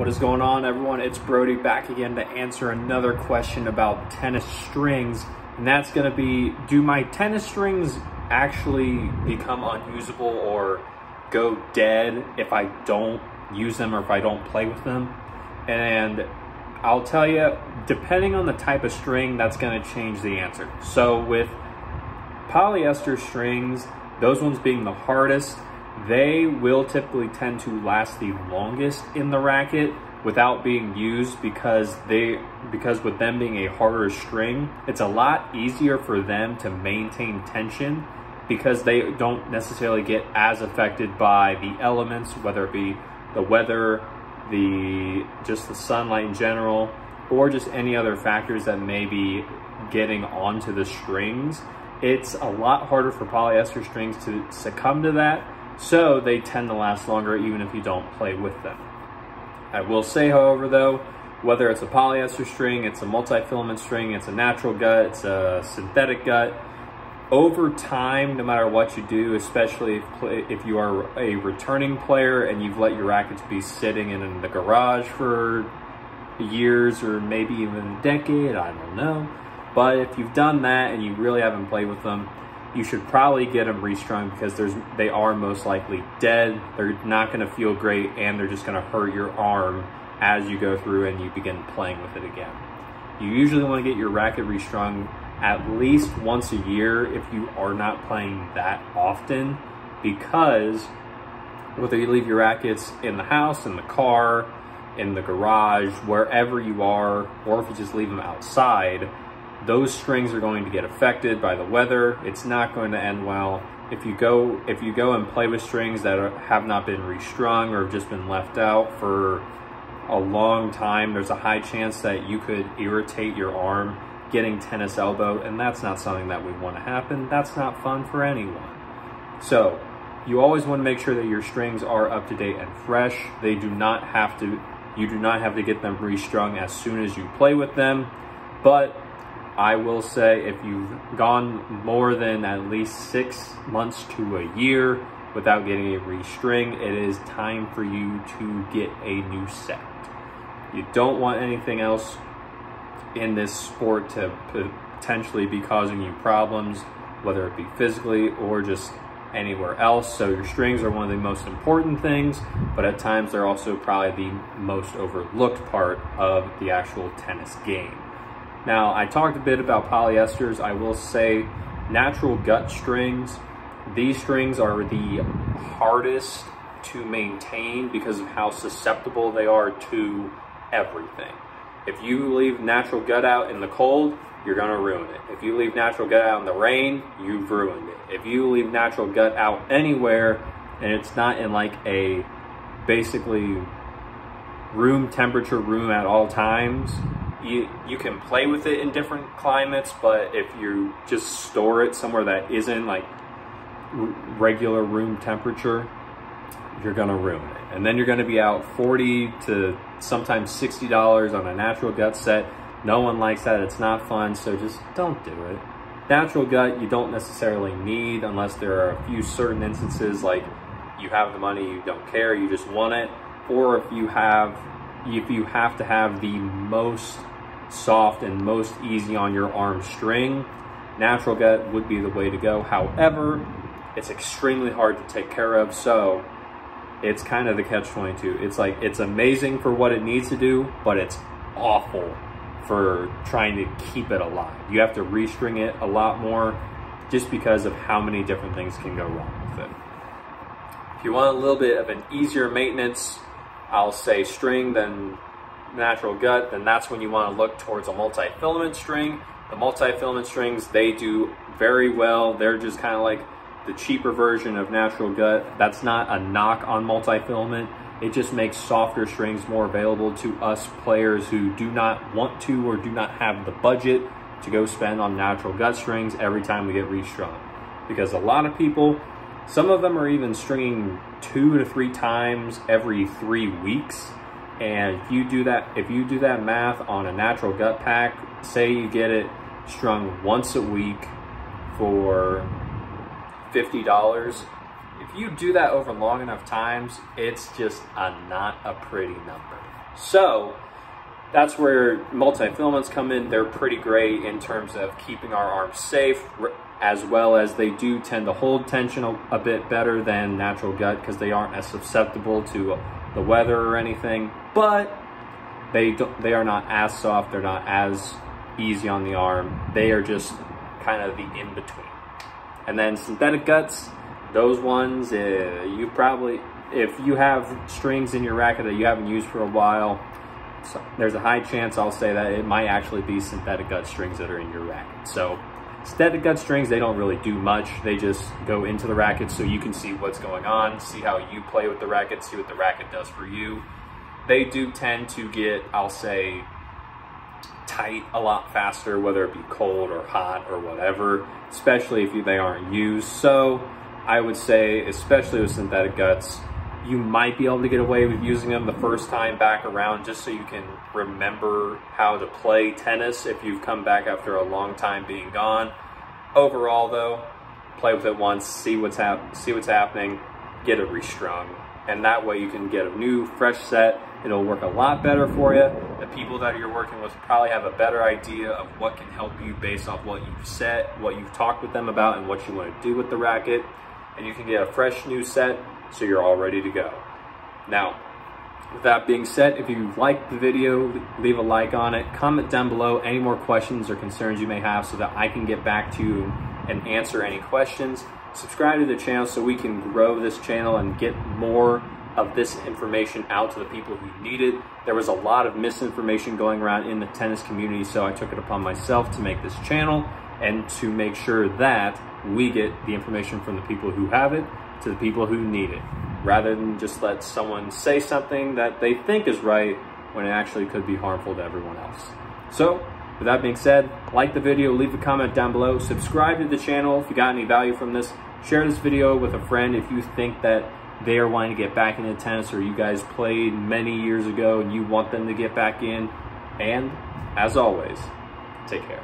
What is going on, everyone? It's Brody back again to answer another question about tennis strings. And that's going to be Do my tennis strings actually become unusable or go dead if I don't use them or if I don't play with them? And I'll tell you, depending on the type of string, that's going to change the answer. So, with polyester strings, those ones being the hardest, they will typically tend to last the longest in the racket without being used because they because with them being a harder string it's a lot easier for them to maintain tension because they don't necessarily get as affected by the elements whether it be the weather the just the sunlight in general or just any other factors that may be getting onto the strings. It's a lot harder for polyester strings to succumb to that so they tend to last longer even if you don't play with them. I will say, however, though, whether it's a polyester string, it's a multi-filament string, it's a natural gut, it's a synthetic gut, over time, no matter what you do, especially if, if you are a returning player and you've let your rackets be sitting in the garage for years or maybe even a decade, I don't know. But if you've done that and you really haven't played with them, you should probably get them restrung because there's they are most likely dead. They're not going to feel great and they're just going to hurt your arm as you go through and you begin playing with it again. You usually want to get your racket restrung at least once a year if you are not playing that often because whether you leave your rackets in the house, in the car, in the garage, wherever you are, or if you just leave them outside, those strings are going to get affected by the weather. It's not going to end well. If you go if you go and play with strings that are, have not been restrung or have just been left out for a long time, there's a high chance that you could irritate your arm getting tennis elbow, and that's not something that we want to happen. That's not fun for anyone. So, you always want to make sure that your strings are up to date and fresh. They do not have to you do not have to get them restrung as soon as you play with them, but I will say if you've gone more than at least six months to a year without getting a restring, it is time for you to get a new set. You don't want anything else in this sport to potentially be causing you problems, whether it be physically or just anywhere else. So your strings are one of the most important things, but at times they're also probably the most overlooked part of the actual tennis game. Now, I talked a bit about polyesters. I will say natural gut strings, these strings are the hardest to maintain because of how susceptible they are to everything. If you leave natural gut out in the cold, you're gonna ruin it. If you leave natural gut out in the rain, you've ruined it. If you leave natural gut out anywhere and it's not in like a basically room temperature room at all times, you you can play with it in different climates, but if you just store it somewhere that isn't like regular room temperature, you're gonna ruin it. And then you're gonna be out 40 to sometimes $60 on a natural gut set. No one likes that, it's not fun, so just don't do it. Natural gut you don't necessarily need unless there are a few certain instances like you have the money, you don't care, you just want it. Or if you have if you have to have the most soft and most easy on your arm string, natural gut would be the way to go. However, it's extremely hard to take care of, so it's kind of the catch-22. It's like, it's amazing for what it needs to do, but it's awful for trying to keep it alive. You have to restring it a lot more just because of how many different things can go wrong with it. If you want a little bit of an easier maintenance, I'll say string, then natural gut, then that's when you want to look towards a multi-filament string. The multi-filament strings, they do very well. They're just kind of like the cheaper version of natural gut. That's not a knock on multi-filament. It just makes softer strings more available to us players who do not want to or do not have the budget to go spend on natural gut strings every time we get restrung. Because a lot of people, some of them are even stringing two to three times every three weeks and if you do that, if you do that math on a natural gut pack, say you get it strung once a week for $50, if you do that over long enough times, it's just a, not a pretty number. So that's where multi-filaments come in. They're pretty great in terms of keeping our arms safe, as well as they do tend to hold tension a, a bit better than natural gut because they aren't as susceptible to the weather or anything. But they they are not as soft. They're not as easy on the arm. They are just kind of the in between. And then synthetic guts, those ones, uh, you probably, if you have strings in your racket that you haven't used for a while, so there's a high chance I'll say that it might actually be synthetic gut strings that are in your racket. So synthetic gut strings, they don't really do much. They just go into the racket so you can see what's going on, see how you play with the racket, see what the racket does for you. They do tend to get, I'll say, tight a lot faster, whether it be cold or hot or whatever, especially if they aren't used. So I would say, especially with synthetic guts, you might be able to get away with using them the first time back around just so you can remember how to play tennis if you've come back after a long time being gone. Overall though, play with it once, see what's hap- see what's happening, get it restrung. And that way you can get a new fresh set. It'll work a lot better for you. The people that you're working with probably have a better idea of what can help you based off what you've set, what you've talked with them about and what you want to do with the racket. And you can get a fresh new set so you're all ready to go. Now, with that being said, if you liked the video, leave a like on it. Comment down below any more questions or concerns you may have so that I can get back to you and answer any questions. Subscribe to the channel so we can grow this channel and get more of this information out to the people who need it. There was a lot of misinformation going around in the tennis community, so I took it upon myself to make this channel and to make sure that we get the information from the people who have it to the people who need it, rather than just let someone say something that they think is right when it actually could be harmful to everyone else. So, with that being said, like the video, leave a comment down below, subscribe to the channel if you got any value from this, share this video with a friend if you think that they are wanting to get back into tennis or you guys played many years ago and you want them to get back in. And as always, take care.